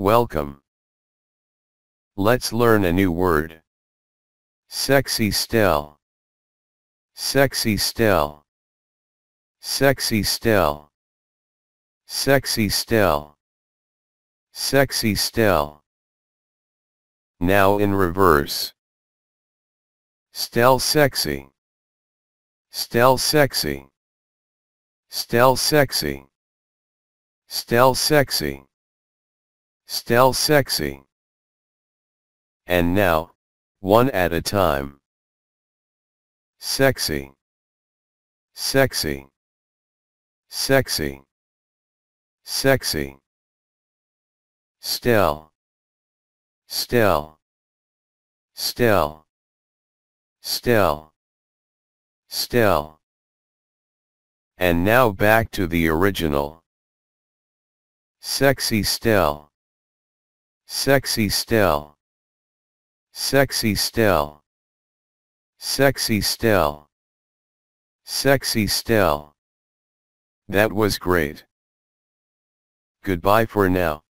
Welcome. Let's learn a new word. Sexy Stelle. Sexy Stelle. Sexy Stelle. Sexy Stelle. Sexy Stelle. Now in reverse. Stelle sexy. Stelle sexy. Stelle sexy. Stelle sexy. Stelle sexy. And now, one at a time. Sexy. Sexy. Sexy. Sexy. Stelle. Stelle. Stelle. Stelle. Stelle. And now back to the original. Sexy Stelle. Sexy Stelle. Sexy Stelle. Sexy Stelle. Sexy Stelle. That was great. Goodbye for now.